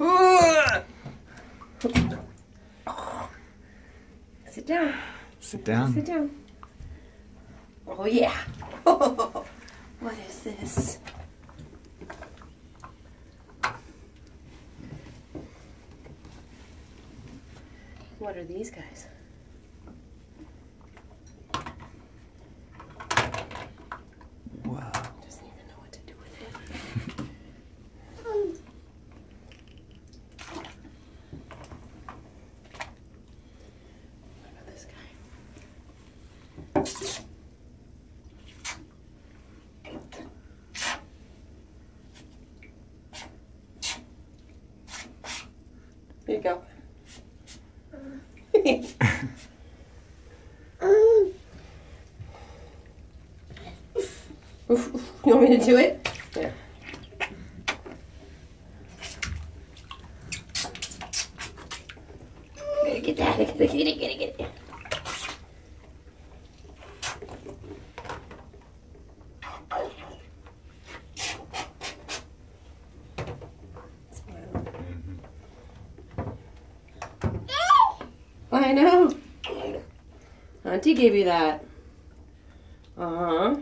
Sit down. Sit down. Sit down. Oh yeah. what is this? What are these guys? Wow. Doesn't even know what to do with it. what about this guy? Here you go. you want me to do it? Yeah. Gotta get that. Gotta get it. Get it. I know. Auntie gave you that. Uh huh.